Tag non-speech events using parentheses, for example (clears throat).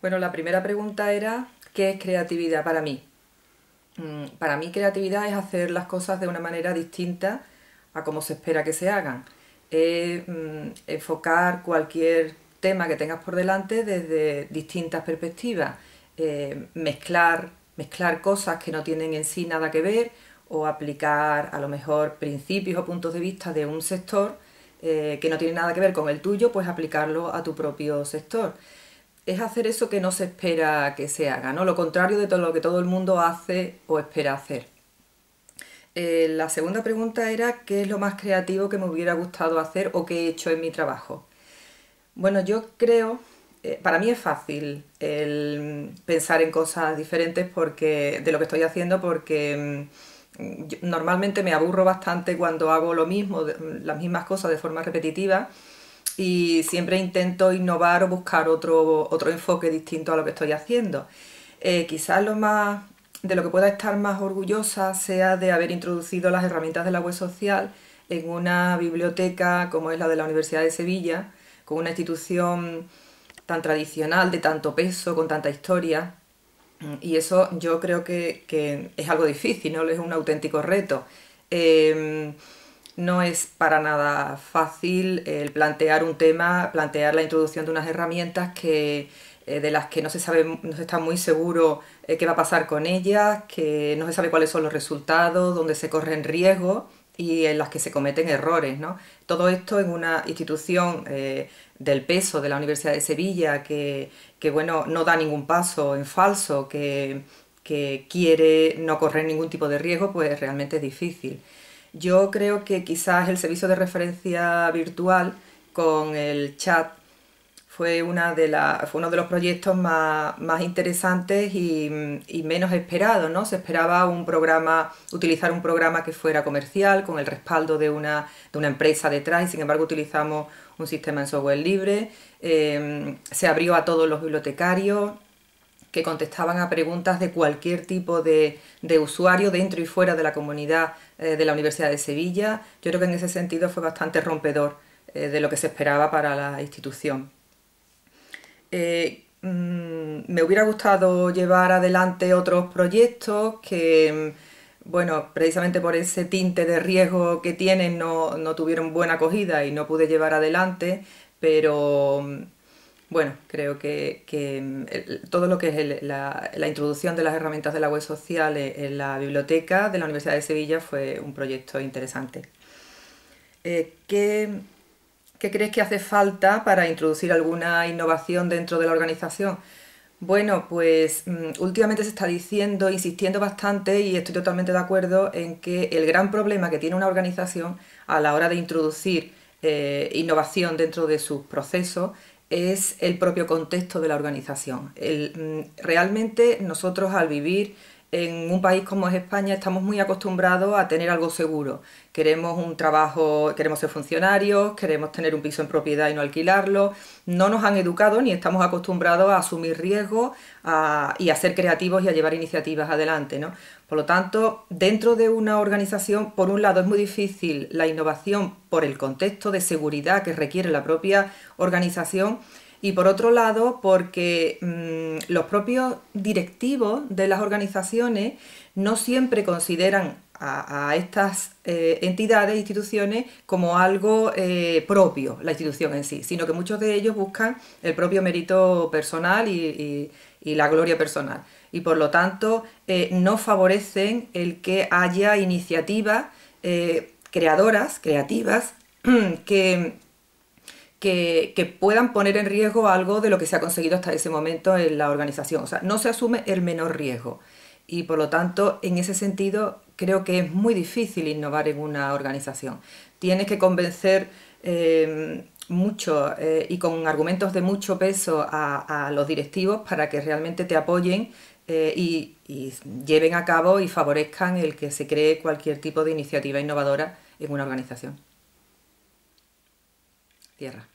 Bueno, la primera pregunta era, ¿qué es creatividad para mí? Mm, para mí creatividad es hacer las cosas de una manera distinta a como se espera que se hagan. Es mm, enfocar cualquier tema que tengas por delante desde distintas perspectivas. Eh, mezclar, mezclar cosas que no tienen en sí nada que ver o aplicar a lo mejor principios o puntos de vista de un sector eh, que no tiene nada que ver con el tuyo, pues aplicarlo a tu propio sector es hacer eso que no se espera que se haga, ¿no? Lo contrario de todo lo que todo el mundo hace o espera hacer. Eh, la segunda pregunta era ¿qué es lo más creativo que me hubiera gustado hacer o que he hecho en mi trabajo? Bueno, yo creo, eh, para mí es fácil el pensar en cosas diferentes porque, de lo que estoy haciendo porque mm, normalmente me aburro bastante cuando hago lo mismo, las mismas cosas de forma repetitiva y siempre intento innovar o buscar otro, otro enfoque distinto a lo que estoy haciendo. Eh, quizás lo más de lo que pueda estar más orgullosa sea de haber introducido las herramientas de la web social en una biblioteca como es la de la Universidad de Sevilla, con una institución tan tradicional, de tanto peso, con tanta historia. Y eso yo creo que, es algo difícil, ¿no? es un auténtico reto. Eh, no es para nada fácil el plantear un tema, plantear la introducción de unas herramientas que, eh, de las que no se sabe, no se está muy seguro eh, qué va a pasar con ellas, que no se sabe cuáles son los resultados, dónde se corren riesgos y en las que se cometen errores. ¿no? Todo esto en una institución eh, del peso de la Universidad de Sevilla que, que, bueno, no da ningún paso en falso, que, que quiere no correr ningún tipo de riesgo, pues realmente es difícil. Yo creo que quizás el servicio de referencia virtual con el chat fue, una de fue uno de los proyectos más, interesantes y, menos esperados, ¿no? Se esperaba un programa, utilizar un programa que fuera comercial, con el respaldo de una, de una empresa detrás, y sin embargo utilizamos un sistema en software libre. Eh, se abrió a todos los bibliotecarios, que contestaban a preguntas de cualquier tipo de, usuario dentro y fuera de la comunidad eh, de la Universidad de Sevilla. Yo creo que en ese sentido fue bastante rompedor eh, de lo que se esperaba para la institución. Eh, mm, me hubiera gustado llevar adelante otros proyectos que, mm, bueno, precisamente por ese tinte de riesgo que tienen no, no tuvieron buena acogida y no pude llevar adelante, pero mm, bueno, creo que, mm, todo lo que es la, introducción de las herramientas de la web social en, la biblioteca de la Universidad de Sevilla fue un proyecto interesante. Eh, ¿qué, crees que hace falta para introducir alguna innovación dentro de la organización? Bueno, pues mm, últimamente se está diciendo, insistiendo bastante y estoy totalmente de acuerdo en que el gran problema que tiene una organización a la hora de introducir eh, innovación dentro de sus procesos es el propio contexto de la organización. Mm, realmente nosotros al vivir en un país como es España estamos muy acostumbrados a tener algo seguro. Queremos un trabajo, queremos ser funcionarios, queremos tener un piso en propiedad y no alquilarlo. No nos han educado ni estamos acostumbrados a asumir riesgos y a ser creativos y a llevar iniciativas adelante. ¿no? Por lo tanto, dentro de una organización, por un lado es muy difícil la innovación por el contexto de seguridad que requiere la propia organización y por otro lado porque mm, los propios directivos de las organizaciones no siempre consideran a, estas eh, entidades, instituciones, como algo eh, propio, la institución en sí, sino que muchos de ellos buscan el propio mérito personal y, la gloria personal. Y por lo tanto eh, no favorecen el que haya iniciativas creadoras, creativas, (clears throat) que que, puedan poner en riesgo algo de lo que se ha conseguido hasta ese momento en la organización. O sea, no se asume el menor riesgo. Y por lo tanto, en ese sentido, creo que es muy difícil innovar en una organización. Tienes que convencer eh, mucho eh, y con argumentos de mucho peso a, los directivos para que realmente te apoyen eh, y lleven a cabo y favorezcan el que se cree cualquier tipo de iniciativa innovadora en una organización tierra.